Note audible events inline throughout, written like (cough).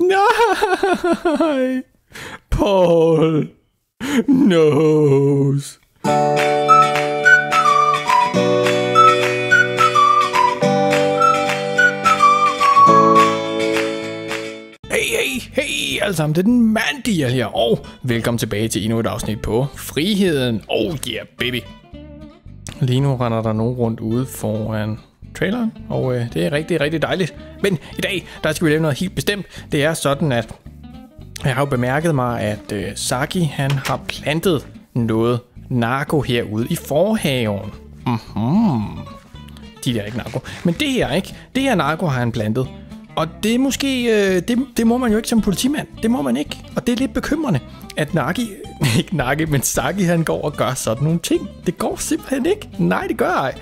Nej! Paul knows. Hey, hey, hey alle sammen, det er den mandige her, og velkommen tilbage til endnu et afsnit på Friheden. Oh yeah, baby. Lige nu render der nogen rundt ude foran traileren, og øh, det er rigtig, rigtig dejligt. Men i dag, der skal vi lave noget helt bestemt. Det er sådan, at jeg har jo bemærket mig, at øh, Saki han har plantet noget narko herude i forhaven. Mhm. De der er ikke narko. Men det her ikke. Det her narko har han plantet. Og det er måske, øh, det, det må man jo ikke som politimand. Det må man ikke. Og det er lidt bekymrende, at Naki, (laughs) ikke Naki, men Saki han går og gør sådan nogle ting. Det går simpelthen ikke. Nej, det gør ej.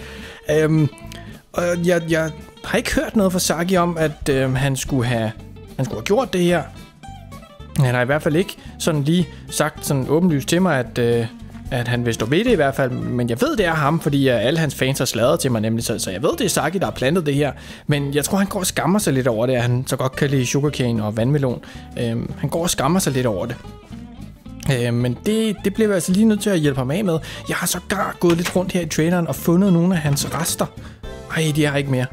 Øhm, og jeg, jeg har ikke hørt noget fra Saki om, at øh, han, skulle have, han skulle have gjort det her. Han har i hvert fald ikke sådan lige sagt sådan åbenlyst til mig, at, øh, at han vil stå ved det i hvert fald. Men jeg ved, det er ham, fordi øh, alle hans fans har sladret til mig nemlig. Så, så jeg ved, det er Saki, der har plantet det her. Men jeg tror, han går og skammer sig lidt over det, at han så godt kan lide sugarcane og vandmelon. Øh, han går og skammer sig lidt over det. Øh, men det, det bliver jeg altså lige nødt til at hjælpe ham af med. Jeg har så gar gået lidt rundt her i traileren og fundet nogle af hans rester. Ej, de er ikke mere.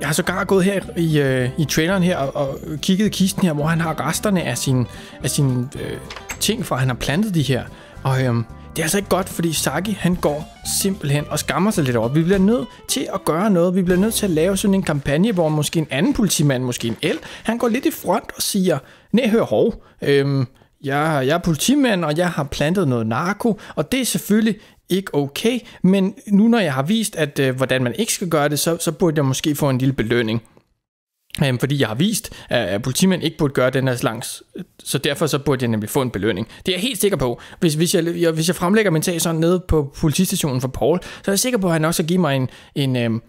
Jeg har sågar gået her i, øh, i traileren her og, og kigget i kisten her, hvor han har resterne af sine af sin, øh, ting, fra han har plantet de her. Og øh, det er altså ikke godt, fordi Saki han går simpelthen og skammer sig lidt over. Vi bliver nødt til at gøre noget. Vi bliver nødt til at lave sådan en kampagne, hvor måske en anden politimand, måske en el, han går lidt i front og siger, nej, hør hov, øh, jeg, jeg er politimand, og jeg har plantet noget narko, og det er selvfølgelig ikke okay, men nu når jeg har vist, at øh, hvordan man ikke skal gøre det, så, så burde jeg måske få en lille belønning. Øhm, fordi jeg har vist, at, at politimænd ikke burde gøre den her slags, så derfor så burde jeg nemlig få en belønning. Det er jeg helt sikker på. Hvis, hvis, jeg, jeg, hvis jeg fremlægger min sag sådan nede på politistationen for Paul, så er jeg sikker på, at han også giver give mig en, en, øhm,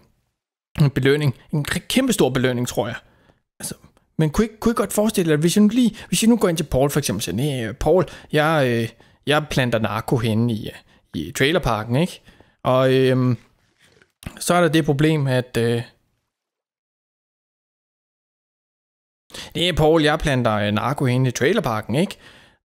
en belønning. En kæmpe stor belønning, tror jeg. Men kunne I, kunne I godt forestille jer, at hvis jeg nu, lige, hvis jeg nu går ind til Paul for eksempel og siger, nej, Paul, jeg, øh, jeg planter narko henne i, øh, i trailerparken, ikke? Og øh, så er der det problem, at... Øh, det er Paul, jeg planter øh, narko henne i trailerparken, ikke?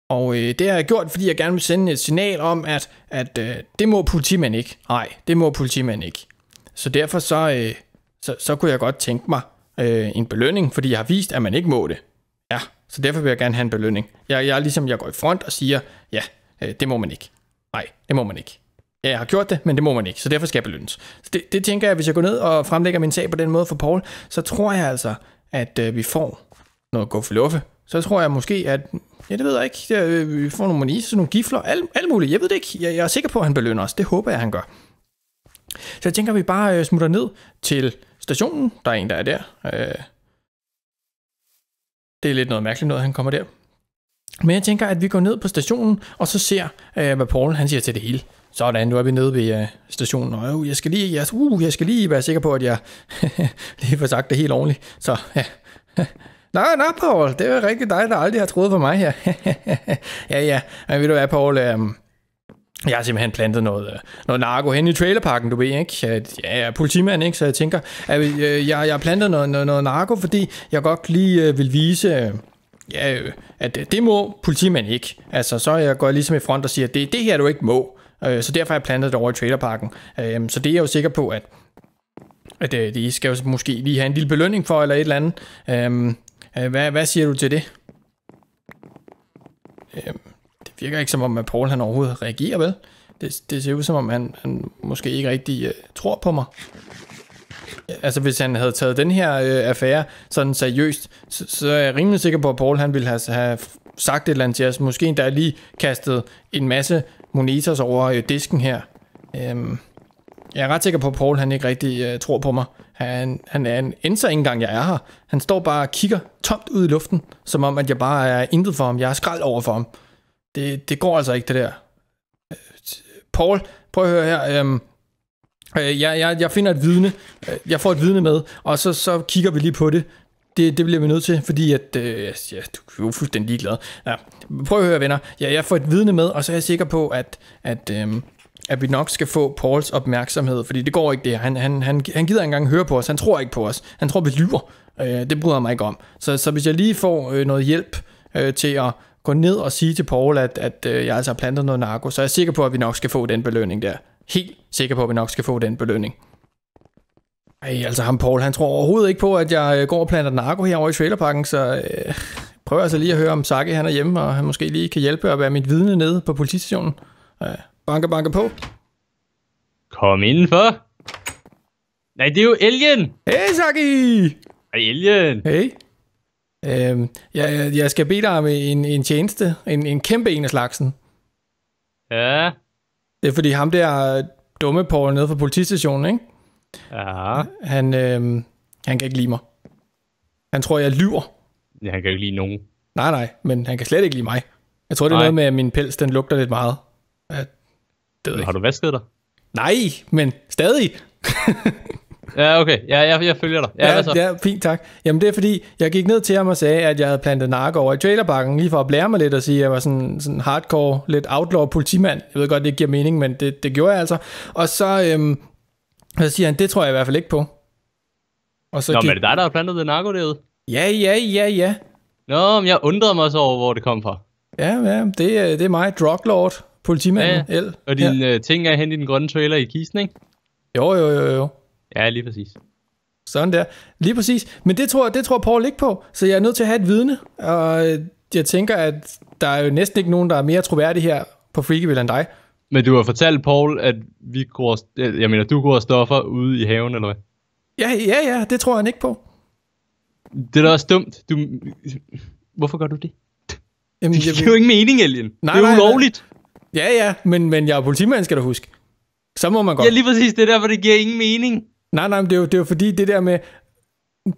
Og øh, det har jeg gjort, fordi jeg gerne vil sende et signal om, at, at øh, det må politimanden ikke. Nej, det må politimanden ikke. Så derfor så, øh, så, så kunne jeg godt tænke mig øh, en belønning, fordi jeg har vist, at man ikke må det. Ja, så derfor vil jeg gerne have en belønning. Jeg, jeg er ligesom, jeg går i front og siger, ja, øh, det må man ikke. Nej, det må man ikke. Ja, jeg har gjort det, men det må man ikke, så derfor skal jeg belønnes. Så det, det tænker jeg, hvis jeg går ned og fremlægger min sag på den måde for Paul, så tror jeg altså, at øh, vi får noget gå for luffe. Så tror jeg måske, at, ja det ved jeg ikke, øh, vi får nogle maniser, nogle gifler, alt, alt muligt. Jeg ved det ikke, jeg, jeg er sikker på, at han belønner os. Det håber jeg, han gør. Så jeg tænker, at vi bare øh, smutter ned til stationen. Der er en, der er der. Øh, det er lidt noget mærkeligt noget, han kommer der. Men jeg tænker, at vi går ned på stationen, og så ser, øh, hvad Paul han siger til det hele. Sådan, nu er vi nede ved øh, stationen, og øh, jeg, skal lige, jeg, uh, jeg skal lige være sikker på, at jeg (laughs) lige får sagt det helt ordentligt. Så ja. (laughs) Nej, nej, Paul, det er rigtig dig, der aldrig har troet på mig her. (laughs) ja, ja, men ved du hvad, Paul, um, jeg har simpelthen plantet noget, øh, noget narko hen i trailerparken, du ved, ikke? Ja, jeg er politimand, ikke? Så jeg tænker, at øh, jeg, jeg har plantet noget, noget, noget narko, fordi jeg godt lige øh, vil vise... Ja, at det må politimand ikke. Altså, så jeg går ligesom i front og siger, at det, det her du ikke må. Så derfor har jeg plantet det over i trailerparken. Øhm, så det er jeg jo sikker på, at, at de skal jo måske lige have en lille belønning for, eller et eller andet. Øhm, hvad, hvad siger du til det? Det virker ikke som om, at Paul han overhovedet reagerer, vel? Det, det ser ud som om, han, han måske ikke rigtig uh, tror på mig altså hvis han havde taget den her øh, affære sådan seriøst, så, så er jeg rimelig sikker på, at Paul han ville have, have sagt et eller andet til os. Måske endda lige kastet en masse monitors over øh, disken her. Øhm, jeg er ret sikker på, at Paul han ikke rigtig øh, tror på mig. Han, han, han indser ikke engang, jeg er her. Han står bare og kigger tomt ud i luften, som om, at jeg bare er intet for ham. Jeg er skrald over for ham. Det, det går altså ikke, det der. Øh, Paul, prøv at høre her. Øhm, Øh, jeg, jeg, jeg finder et vidne, øh, jeg får et vidne med, og så, så kigger vi lige på det. Det, det bliver vi nødt til, fordi at, øh, ja, du er jo fuldstændig ligeglad. Ja, prøv at høre, venner. Ja, jeg får et vidne med, og så er jeg sikker på, at, at, øh, at vi nok skal få Pauls opmærksomhed, fordi det går ikke det. Han, han, han, han gider ikke engang høre på os. Han tror ikke på os. Han tror, vi lyver. Øh, det bryder jeg mig ikke om. Så, så hvis jeg lige får øh, noget hjælp øh, til at gå ned og sige til Paul, at, at øh, jeg altså har plantet noget narko, så er jeg sikker på, at vi nok skal få den belønning der. Helt sikker på, at vi nok skal få den belønning. Ej, altså ham Paul, han tror overhovedet ikke på, at jeg øh, går og planter narko herovre i trailerparken, så øh, prøver altså lige at høre, om Saki han er hjemme, og han måske lige kan hjælpe og være mit vidne nede på politistationen. Øh, banke, banke på. Kom indenfor. Nej, det er jo Alien. Hey Saki! Hej, Alien. Hey. Øhm, jeg, jeg- jeg skal bede dig om en, en tjeneste. En, en kæmpe en af slagsen. Ja. Det er fordi ham der dumme Paul nede fra politistationen, ikke? Ja. Han, øhm, han kan ikke lide mig. Han tror, jeg lyver. ja. Han kan jo ikke lide nogen. Nej, nej, men han kan slet ikke lide mig. Jeg tror, det er Nej. noget med, at min pels, den lugter lidt meget. At, det ved jeg Har ikke. du vasket dig? Nej, men stadig. (laughs) Ja, okay. Ja, jeg, jeg følger dig. Ja, Ja, hvad så? ja, fint, tak. Jamen det er fordi, jeg gik ned til ham og sagde, at jeg havde plantet narko over i trailerbakken, lige for at blære mig lidt og sige, at jeg var sådan, sådan hardcore, lidt outlaw politimand. Jeg ved godt, det ikke giver mening, men det, det gjorde jeg altså. Og så, øhm, så siger han, det tror jeg i hvert fald ikke på. Og så Nå, gik, men er det dig, der har plantet det narko derude? Ja, ja, ja, ja. Nå, men jeg undrede mig så over, hvor det kom fra. Ja, ja, det, er- det er mig, druglord, politimanden, Ja, El. Og dine ja. ting er hen i den grønne trailer i kisten, ikke? Jo, jo, jo, jo. Ja, lige præcis. Sådan der. Lige præcis. Men det tror, det tror Paul ikke på, så jeg er nødt til at have et vidne. Og øh, jeg tænker, at der er jo næsten ikke nogen, der er mere troværdig her på Freakyville end dig. Men du har fortalt Paul, at vi går, øh, jeg mener, du går stoffer ude i haven, eller hvad? Ja, ja, ja, det tror han ikke på. Det er da også dumt. Du... Hvorfor gør du det? Jamen, Det giver jo ikke mening, Alien. Nej, det er nej. ulovligt. Ja, ja, men, men jeg er politimand, skal du huske. Så må man godt. Ja, lige præcis. Det er derfor, det giver ingen mening. Nej, nej, men det er, jo, det er jo fordi det der med,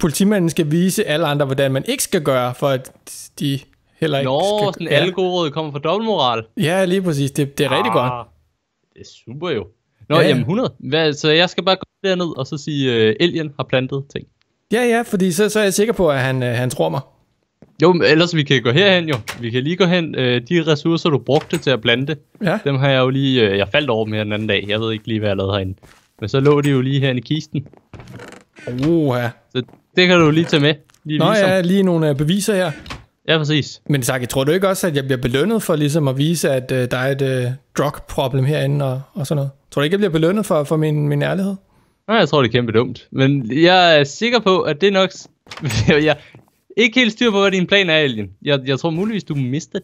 politimanden skal vise alle andre, hvordan man ikke skal gøre, for at de heller ikke Nå, skal... sådan ja. alle gode råd kommer fra dobbeltmoral. ja, lige præcis. Det, det er rigtig godt. Ah, Det er super jo. Nå, Ja, ja, ja. jamen 100. Hvad, så jeg skal bare gå derned og så sige, uh, Alien har plantet ting. Ja, ja, fordi så, så er jeg sikker på, at han, øh, han tror mig. Jo, men ellers vi kan gå herhen jo. Vi kan lige gå hen. Øh, de ressourcer, du brugte til at plante, Ja, dem har jeg jo lige... Øh, jeg faldt over dem her den anden dag. Jeg ved ikke lige, hvad jeg lavede herinde. Men så lå de jo lige herinde i kisten. ja. Så det kan du lige tage med. Lige Nå vise ja, lige nogle øh, beviser her. ja, præcis. Men Saki, tror du ikke også, at jeg bliver belønnet for ligesom at vise, at øh, der er et øh, drug-problem herinde og, og sådan noget? Tror du ikke, jeg bliver belønnet for, for min, min ærlighed? Nej, jeg tror, det er kæmpe dumt. Men jeg er sikker på, at det er nok... (laughs) jeg ikke helt styr på, hvad din plan er, Alien. Jeg, jeg tror muligvis, du mister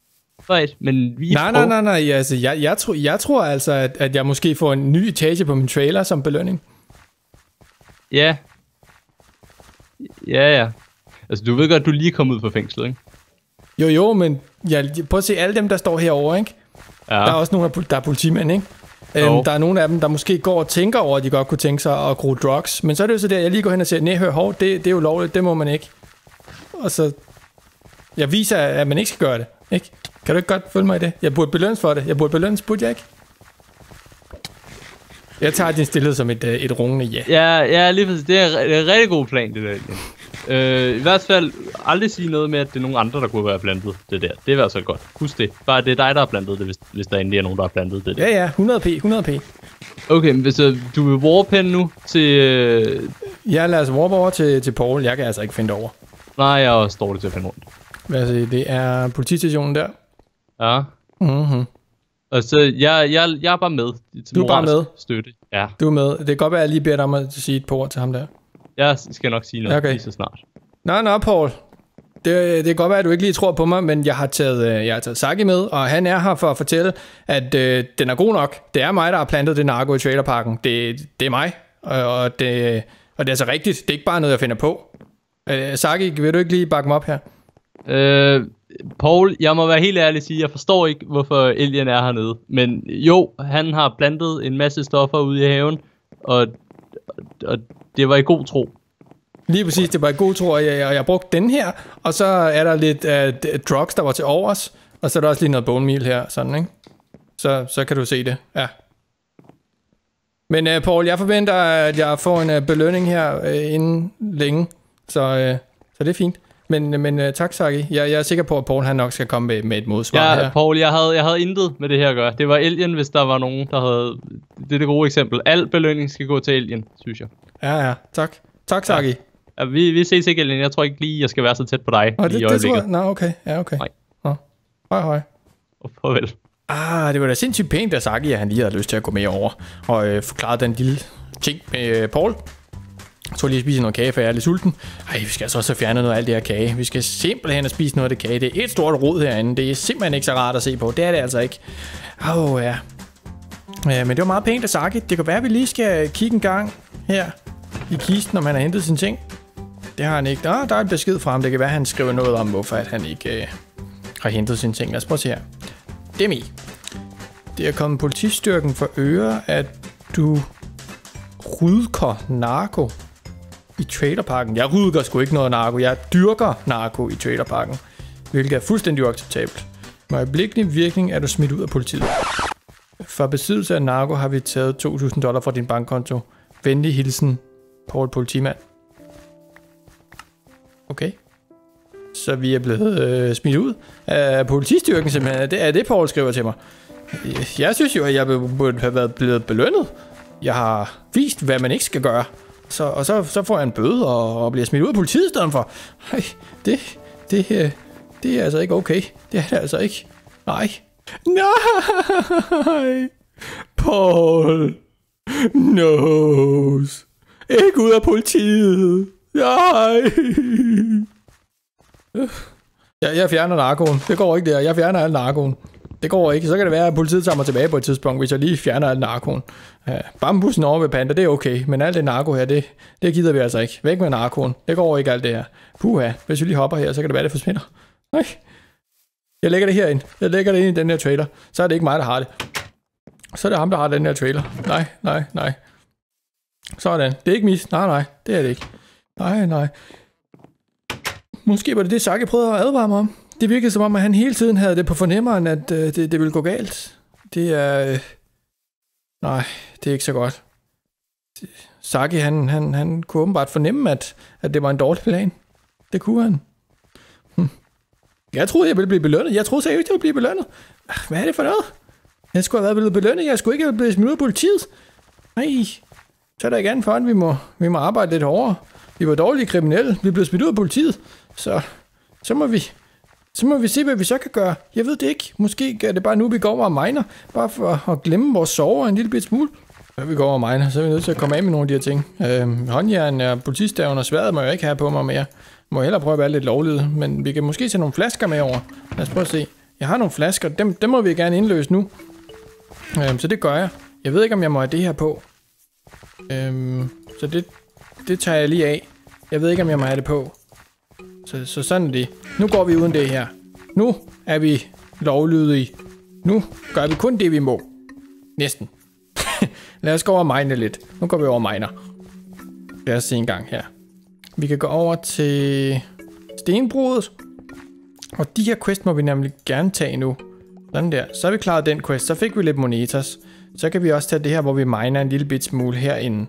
fight, men vi Nej, nej, nej, nej. Altså, jeg, jeg, tror, jeg tror altså, at, at jeg måske får en ny etage på min trailer som belønning. Ja. Ja, ja. Altså, du ved godt, du lige kommet ud fra fængslet, ikke? Jo, jo, men jeg, prøv at se alle dem, der står herovre, ikke? Ja. Der er også nogle, der er politimænd, ikke? Øhm, Jo. der er nogle af dem, der måske går og tænker over, at de godt kunne tænke sig at bruge drugs. Men så er det jo så der, jeg lige går hen og siger, nej, hør, hov, det, det er jo lovligt, det må man ikke. Og så, jeg viser, at man ikke skal gøre det, ikke? Kan du ikke godt følge mig i det? Jeg burde belønnes for det. Jeg burde belønnes, burde jeg ikke? Jeg tager din stillhed som et, øh, et rungende ja. Ja, ja, lige præcis. Det er, det er en rigtig god plan, det der. Øh, I hvert fald aldrig sige noget med, at det er nogen andre, der kunne være plantet det der. Det er i hvert fald godt. Husk det. Bare det er dig, der har plantet det, hvis, hvis der endelig er nogen, der har plantet det der. Ja, ja, 100p, 100p. Okay, men hvis øh, du vil warpen nu til... Øh, Jeg lader os warp over til, til Paul. Jeg kan altså ikke finde over. nej, jeg er også dårlig til at finde rundt. Hvad siger det er politistationen der. Ja. Mm-hmm. Og så, jeg, jeg, jeg er bare med. Til Du er bare med? Støtte. Ja. Du er med. Det kan godt være, at jeg lige beder dig om at sige et par ord til ham der. Jeg skal nok sige noget Okay. lige så snart. Nå, nå, Paul. Det, det kan godt være, at du ikke lige tror på mig, men jeg har taget, øh, jeg har taget Saki med, og han er her for at fortælle, at øh, den er god nok. Det er mig, der har plantet det narko i trailerparken. Det, det er mig, og, og, det, og det er altså rigtigt. Det er ikke bare noget, jeg finder på. Øh, Saki, vil du ikke lige bakke mig op her? Øh, Paul, jeg må være helt ærlig og sige, jeg forstår ikke, hvorfor Alien er hernede. Men jo, han har plantet en masse stoffer ude i haven, og, og det var i god tro. Lige præcis, det var i god tro, og jeg, jeg, jeg brugte den her, og så er der lidt uh, drugs, der var til overs, og så er der også lige noget bone meal her, sådan, ikke? Så, så kan du se det, ja. Men uh, Paul, jeg forventer, at jeg får en uh, belønning her uh, inden længe, så, uh, så det er fint. Men, men uh, tak, Saki. Jeg, jeg er sikker på, at Paul han nok skal komme med, med et modsvar Ja, her. Paul, jeg havde, jeg havde intet med det her at gøre. Det var Alien, hvis der var nogen, der havde... Det er det gode eksempel. Al belønning skal gå til Alien, synes jeg. Ja, ja. Tak. Tak, Saki. Ja. Ja, vi, vi ses ikke, Alien. Jeg tror ikke lige, jeg skal være så tæt på dig Og i det, det tror jeg... Nå, okay. Ja, okay. Nej. Nå. Hej, hej. Og farvel. Ah, det var da sindssygt pænt af Saki, at han lige havde lyst til at gå med over og øh, forklare den lille ting med øh, Paul. Jeg tror lige jeg spiser noget kage, for jeg er lidt sulten. Ej, vi skal altså også have fjernet noget af alt det her kage. Vi skal simpelthen have spist noget af det kage. Det er et stort rod herinde. Det er simpelthen ikke så rart at se på. Det er det altså ikke. Åh, oh, ja. ja. Men det var meget pænt af Saki. Det kan være, at vi lige skal kigge en gang her i kisten, om han har hentet sine ting. Det har han ikke. Der, der er en besked fra ham. Det kan være, at han skriver noget om, hvorfor at han ikke øh, har hentet sine ting. Lad os prøve at se her. Demi. Det er kommet politistyrken for øre, at du rydker narko i trailerparken. Jeg rydder sgu ikke noget narko. Jeg dyrker narko i trailerparken, hvilket er fuldstændig uacceptabelt. Med øjeblikkelig virkning er du smidt ud af politiet. For besiddelse af narko har vi taget 2.000 dollar fra din bankkonto. Venlig hilsen, Paul Politimand. Okay. Så vi er blevet øh, smidt ud af politistyrken simpelthen. Det er det, Paul skriver til mig. Jeg synes jo, at jeg burde have været blevet belønnet. Jeg har vist, hvad man ikke skal gøre. Så, og så, så får jeg en bøde og, og bliver smidt ud af politiet i stedet for. Ej, det, det, øh, det er altså ikke okay. Det er det altså ikke. Nej. Nej. Paul. Knows. Ikke ud af politiet. Nej. Jeg, jeg fjerner narkoen. Det går ikke der. Jeg fjerner al narkoen. Det går ikke. Så kan det være, at politiet tager mig tilbage på et tidspunkt, hvis jeg lige fjerner al narkoen. Ja, bambusen over ved Panda, det er okay. Men alt det narko her, det, det gider vi altså ikke. Væk med narkoen. Det går ikke alt det her. Puha, hvis vi lige hopper her, så kan det være, det forsvinder. Nej. Jeg lægger det herind. Jeg lægger det ind i den her trailer. Så er det ikke mig, der har det. Så er det ham, der har den her trailer. Nej, nej, nej. Sådan. Det er ikke mis. Nej, nej. Det er det ikke. Nej, nej. Måske var det det, Sakke prøvede at advare mig om. Det virkede som om, at han hele tiden havde det på fornemmeren, at øh, det, det ville gå galt. Det er... Øh... Nej, det er ikke så godt. Saki, han, han, han kunne åbenbart fornemme, at, at det var en dårlig plan. Det kunne han. Hm. Jeg troede, jeg ville blive belønnet. Jeg troede seriøst, jeg ville blive belønnet. Hvad er det for noget? Jeg skulle have været blevet belønnet. Jeg skulle ikke have blevet smidt ud af politiet. Nej, så er der ikke andet for, at vi må, vi må arbejde lidt hårdere. Vi var dårlige kriminelle. Vi blev smidt ud af politiet. Så, så må vi... Så må vi se, hvad vi så kan gøre. Jeg ved det ikke. Måske er det bare nu, vi går over og miner. Bare for at glemme vores sover en lille bit smule. Når vi går over og miner, så er vi nødt til at komme af med nogle af de her ting. Øh, håndjern og politistaven og sværet må jeg ikke have på mig mere. Jeg må hellere prøve at være lidt lovlydig. Men vi kan måske tage nogle flasker med over. Lad os prøve at se. Jeg har nogle flasker. Dem, dem må vi gerne indløse nu. Øh, så det gør jeg. Jeg ved ikke, om jeg må have det her på. Øh, så det, det tager jeg lige af. Jeg ved ikke, om jeg må have det på. Så, så sådan er det. Nu går vi uden det her. Nu er vi lovlydige. Nu gør vi kun det, vi må. Næsten. (laughs) Lad os gå over og mine lidt. Nu går vi over og miner. Lad os se en gang her. Vi kan gå over til stenbrudet. Og de her quest må vi nemlig gerne tage nu. Sådan der. Så har vi klaret den quest. Så fik vi lidt monetas. Så kan vi også tage det her, hvor vi miner en lille bit smule herinde.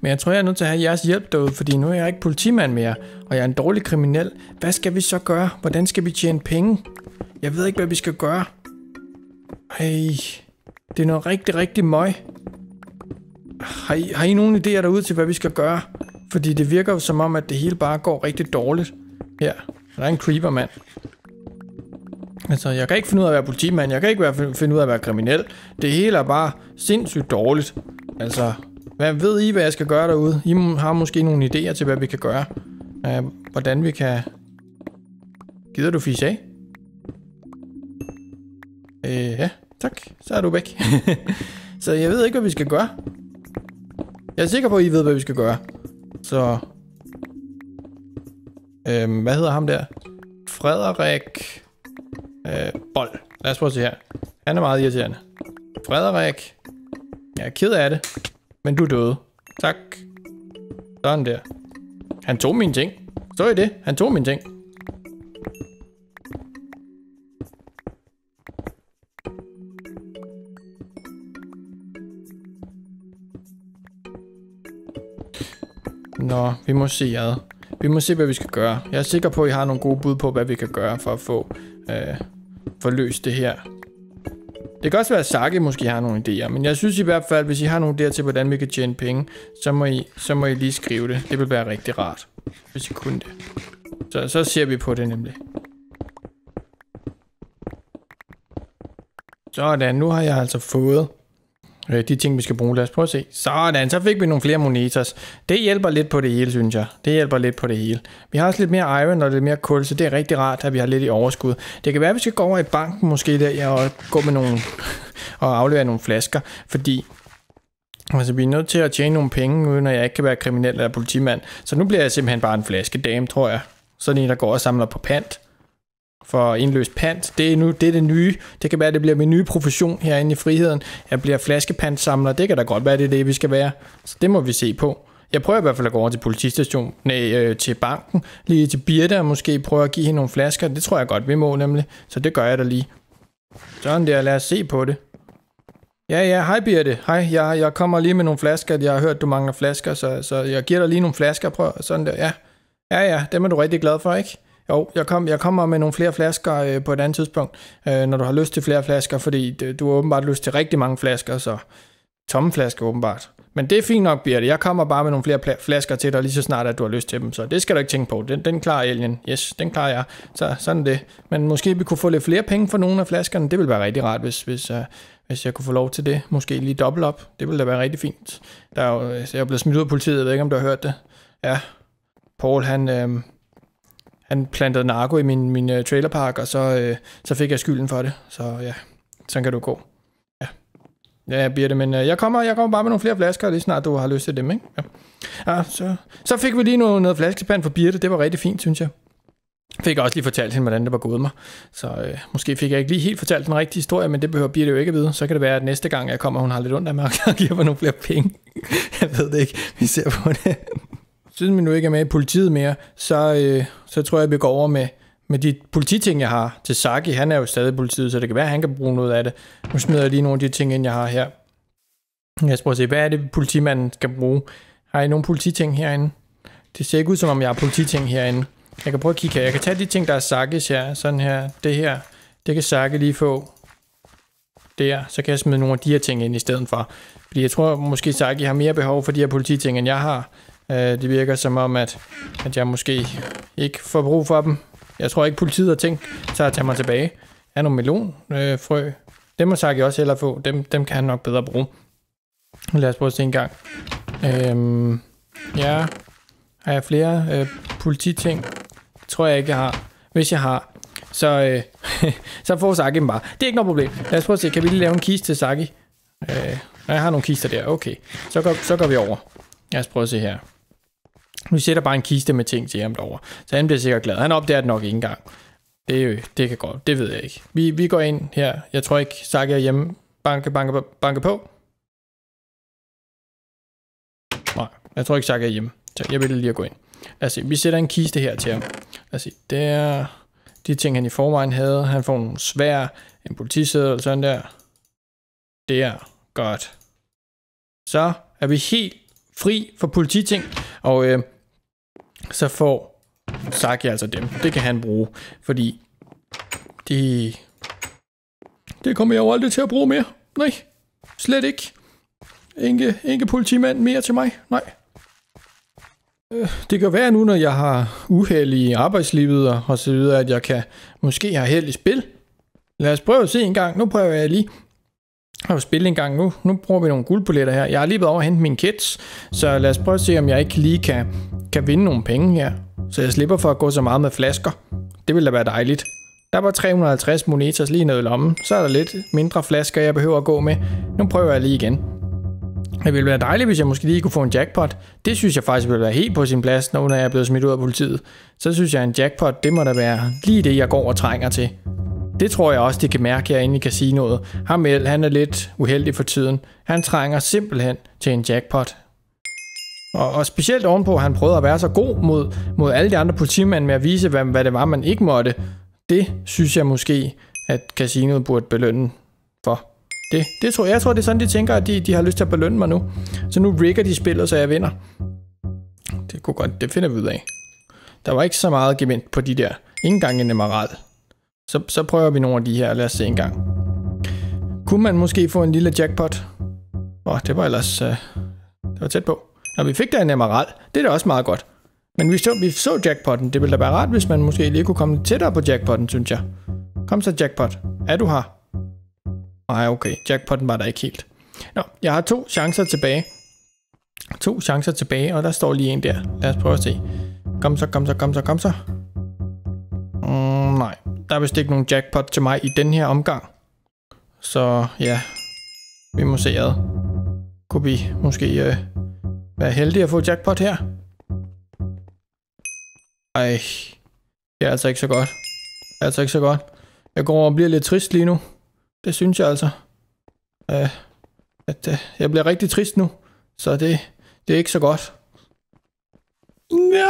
Men jeg tror, jeg er nødt til at have jeres hjælp derude, fordi nu er jeg ikke politimand mere, og jeg er en dårlig kriminel. Hvad skal vi så gøre? Hvordan skal vi tjene penge? Jeg ved ikke, hvad vi skal gøre. Hey, det er noget rigtig, rigtig møg. Har I, har I nogen idéer derude til, hvad vi skal gøre? Fordi det virker jo som om, at det hele bare går rigtig dårligt. Her, der er en creeper, mand. Altså, jeg kan ikke finde ud af at være politimand. Jeg kan ikke være, finde ud af at være kriminel. Det hele er bare sindssygt dårligt. Altså, hvad ved I, hvad jeg skal gøre derude? I har måske nogle idéer til, hvad vi kan gøre. Uh, hvordan vi kan... Gider du fise af? Uh, ja, tak. Så er du væk. (laughs) så jeg ved ikke, hvad vi skal gøre. Jeg er sikker på, at I ved, hvad vi skal gøre. Så... Uh, hvad hedder ham der? Frederik... Uh, Bold. Lad os prøve at se her. Han er meget irriterende. Frederik... Jeg er ked af det. Men du døde. Tak. Sådan der. Han tog mine ting. Så I det? Han tog mine ting. Nå, vi må se ad. Vi må se, hvad vi skal gøre. Jeg er sikker på, at I har nogle gode bud på, hvad vi kan gøre for at få, øh, for løst det her. Det kan også være, at Saki måske har nogle idéer, men jeg synes i hvert fald, hvis I har nogle idéer til, hvordan vi kan tjene penge, så må I, så må I lige skrive det. Det vil være rigtig rart, hvis I kunne det. Så, så ser vi på det nemlig. Sådan, nu har jeg altså fået Øh, de ting, vi skal bruge. Lad os prøve at se. Sådan, så fik vi nogle flere monitors. Det hjælper lidt på det hele, synes jeg. Det hjælper lidt på det hele. Vi har også lidt mere iron og lidt mere kul, så det er rigtig rart, at vi har lidt i overskud. Det kan være, at vi skal gå over i banken måske der, ja, og gå med nogle (laughs) og aflevere nogle flasker, fordi Altså, vi er nødt til at tjene nogle penge, uden at jeg ikke kan være kriminel eller politimand. Så nu bliver jeg simpelthen bare en flaskedame, tror jeg. Sådan en, der går og samler på pant for indløst pant. Det er, nu, det er det nye. Det kan være, det bliver min nye profession herinde i friheden. Jeg bliver flaskepantsamler. Det kan da godt være, det er det, vi skal være. Så det må vi se på. Jeg prøver i hvert fald at gå over til politistationen, nej, øh, til banken, lige til Birte, og måske prøve at give hende nogle flasker. Det tror jeg godt, vi må nemlig. Så det gør jeg da lige. Sådan der, lad os se på det. Ja, ja, hej Birte. Hej, jeg, jeg kommer lige med nogle flasker. Jeg har hørt, du mangler flasker, så, så jeg giver dig lige nogle flasker. Prøv, sådan der, ja. Ja, ja, dem er du rigtig glad for, ikke? Jo, jeg, kom, jeg kommer med nogle flere flasker øh, på et andet tidspunkt, øh, når du har lyst til flere flasker, fordi det, du har åbenbart lyst til rigtig mange flasker, så tomme flasker åbenbart. Men det er fint nok, Birte. Jeg kommer bare med nogle flere flasker til dig lige så snart, at du har lyst til dem. Så det skal du ikke tænke på. Den, den klarer Alien. Yes, den klarer jeg. Så sådan det. Men måske vi kunne få lidt flere penge for nogle af flaskerne. Det ville være rigtig rart, hvis, hvis, uh, hvis jeg kunne få lov til det. Måske lige dobbelt op. Det ville da være rigtig fint. Der er jo, øh, jeg er blevet smidt ud af politiet. Jeg ved ikke, om du har hørt det. Ja, Paul han... Øh, han plantede narko i min, min uh, trailerpark, og så, øh, så fik jeg skylden for det. Så ja, sådan kan du gå. Ja, ja bliver det, men øh, jeg, kommer, jeg kommer bare med nogle flere flasker, lige snart du har lyst til dem, ikke? Ja. ja så, så fik vi lige noget, noget flaskespand for Birte, det var rigtig fint, synes jeg. Fik også lige fortalt hende, hvordan det var gået mig. Så øh, måske fik jeg ikke lige helt fortalt den rigtige historie, men det behøver Birte jo ikke at vide. Så kan det være, at næste gang jeg kommer, hun har lidt ondt af mig (laughs) og giver mig nogle flere penge. jeg ved det ikke. Vi ser på det siden vi nu ikke er med i politiet mere, så, øh, så tror jeg, at vi går over med, med de polititing, jeg har til Saki. Han er jo stadig politiet, så det kan være, at han kan bruge noget af det. Nu smider jeg lige nogle af de ting ind, jeg har her. Jeg skal prøve at se, hvad er det, politimanden skal bruge? Har I nogle polititing herinde? Det ser ikke ud, som om jeg har polititing herinde. Jeg kan prøve at kigge her. Jeg kan tage de ting, der er Sakis her. Sådan her. Det her. Det kan Saki lige få. Der. Så kan jeg smide nogle af de her ting ind i stedet for. Fordi jeg tror måske, Saki har mere behov for de her polititing, end jeg har. Øh, det virker som om, at, at jeg måske ikke får brug for dem. Jeg tror ikke, politiet har tænkt sig at tage mig tilbage. Er nogle melonfrø. Øh, dem må Saki også hellere få. Dem, dem kan han nok bedre bruge. Lad os prøve at se en gang. Øhm, ja, har jeg flere øh, polititing? Det tror jeg ikke, jeg har. Hvis jeg har, så, øh, (laughs) så får Saki dem bare. Det er ikke noget problem. Lad os prøve at se, kan vi lige lave en kiste til Saki? Øh, jeg har nogle kister der, okay. Så går, så går vi over. Lad os prøve at se her. Vi sætter bare en kiste med ting til ham derovre. Så han bliver sikkert glad. Han opdager det nok ikke engang. Det, øh, det kan godt. Det ved jeg ikke. Vi, vi går ind her. Jeg tror ikke, Saki er hjemme. Banke, banke, banke på. Nej, jeg tror ikke, Saki er hjemme. Så jeg vil lige at gå ind. Lad os se. Vi sætter en kiste her til ham. Lad os se. der... de ting, han i forvejen havde. Han får nogle svær, en politisæde eller sådan der. Der, godt. Så er vi helt fri for polititing, og øh, så får Saki altså dem. Det kan han bruge, fordi de... Det kommer jeg jo aldrig til at bruge mere. Nej, slet ikke. Ikke, ikke politimand mere til mig. Nej. Øh, det kan være nu, når jeg har uheld i arbejdslivet og, og så videre, at jeg kan måske have held i spil. Lad os prøve at se en gang. Nu prøver jeg lige har jo spillet en gang nu. Nu bruger vi nogle guldpoletter her. Jeg har lige været over at hente mine kits, så lad os prøve at se, om jeg ikke lige kan, kan vinde nogle penge her. Så jeg slipper for at gå så meget med flasker. Det ville da være dejligt. Der var 350 monetas lige nede i lommen. Så er der lidt mindre flasker, jeg behøver at gå med. Nu prøver jeg lige igen. Det ville være dejligt, hvis jeg måske lige kunne få en jackpot. Det synes jeg faktisk ville være helt på sin plads, når jeg er blevet smidt ud af politiet. Så synes jeg, at en jackpot, det må da være lige det, jeg går og trænger til. Det tror jeg også, de kan mærke herinde i casinoet. Hamel, han er lidt uheldig for tiden. Han trænger simpelthen til en jackpot. Og, og specielt ovenpå, at han prøvede at være så god mod, mod alle de andre politimænd med at vise, hvad, hvad det var, man ikke måtte. Det synes jeg måske, at casinoet burde belønne for. Det, det tror jeg, jeg tror, det er sådan, de tænker, at de, de har lyst til at belønne mig nu. Så nu rigger de spillet, så jeg vinder. Det kunne godt, det finder vi ud af. Der var ikke så meget gevinst på de der. Ingen gang en emerald. Så, så prøver vi nogle af de her. Lad os se en gang. Kunne man måske få en lille jackpot? Åh, oh, det var ellers... Øh, det var tæt på. Når vi fik der en emerald. Det er da også meget godt. Men vi så, vi så jackpotten. Det ville da være rart, hvis man måske lige kunne komme lidt tættere på jackpotten, synes jeg. Kom så, jackpot. Er du her? Nej, okay. Jackpotten var der ikke helt. Nå, jeg har to chancer tilbage. To chancer tilbage, og der står lige en der. Lad os prøve at se. Kom så, kom så, kom så, kom så. Mm, nej, der er vist ikke nogen jackpot til mig i den her omgang. Så ja, vi må se ad. Kunne vi måske øh, være heldige at få jackpot her? Ej, det er altså ikke så godt. Det er altså ikke så godt. Jeg går og bliver lidt trist lige nu. Det synes jeg altså. Øh, at øh, jeg bliver rigtig trist nu. Så det, det er ikke så godt. Nej.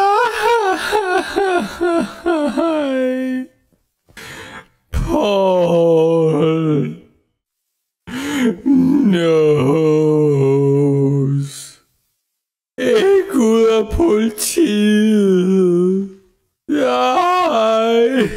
(laughs) Paul. Knows. Ikke ud af politiet. Nej.